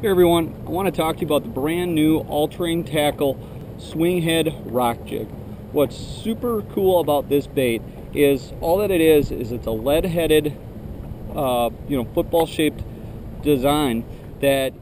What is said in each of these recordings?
Hey everyone, I want to talk to you about the brand new all-terrain tackle swing head rock jig. What's super cool about this bait is all that it is is it's a lead-headed, uh, you know, football-shaped design that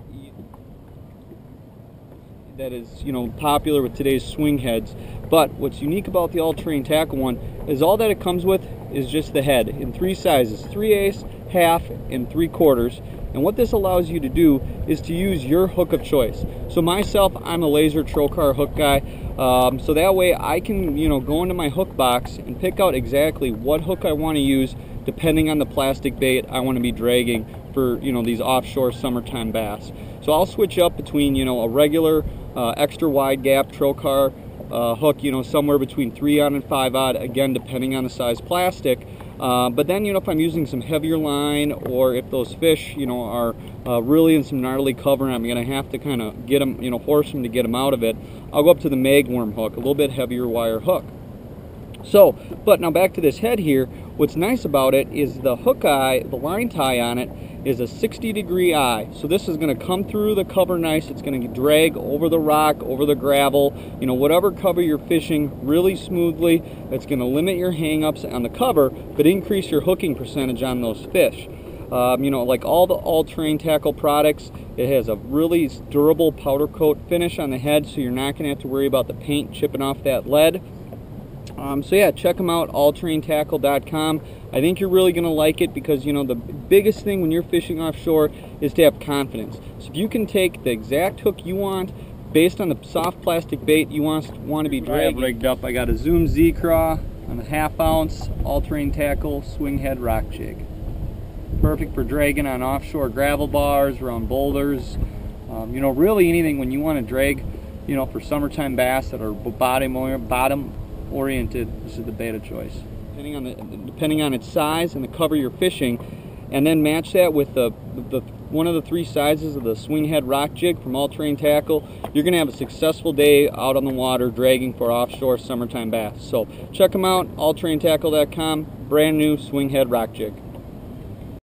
that is you know popular with today's swing heads. But what's unique about the all-terrain tackle one is all that it comes with is just the head in three sizes: three eighths, half, and three quarters and what this allows you to do is to use your hook of choice. So myself, I'm a Lazer TroKar hook guy. Um, so that way I can, you know, go into my hook box and pick out exactly what hook I want to use depending on the plastic bait I want to be dragging for, you know, these offshore summertime bass. So I'll switch up between, you know, a regular uh, extra wide gap trocar uh, hook, you know, somewhere between 3 odd and 5 odd, again, depending on the size plastic. Uh, but then, you know, if I'm using some heavier line or if those fish, you know, are uh, really in some gnarly cover I'm going to have to kind of get them, you know, force them to get them out of it, I'll go up to the magworm hook, a little bit heavier wire hook. So, but now back to this head here, what's nice about it is the hook eye, the line tie on it, is a 60 degree eye. So this is going to come through the cover nice. It's going to drag over the rock, over the gravel, you know, whatever cover you're fishing really smoothly. It's going to limit your hangups on the cover, but increase your hooking percentage on those fish. Um, you know, like all the all-terrain tackle products, it has a really durable powder coat finish on the head, so you're not going to have to worry about the paint chipping off that lead. Um, so yeah, check them out, allterraintackle.com. I think you're really going to like it because, you know, the biggest thing when you're fishing offshore is to have confidence. So if you can take the exact hook you want based on the soft plastic bait you want, want to be dragging. rigged up. I got a Zoom Z-Craw on a half ounce all-terrain tackle swing head rock jig. Perfect for dragging on offshore gravel bars, around boulders. Um, you know, really anything when you want to drag, you know, for summertime bass that are bottom, bottom oriented, this is the of choice. Depending on, the, depending on its size and the cover you're fishing, and then match that with the, the one of the three sizes of the swing head rock jig from All Terrain Tackle, you're going to have a successful day out on the water dragging for offshore summertime bass. So check them out, allterraintackle.com, brand new swing head rock jig.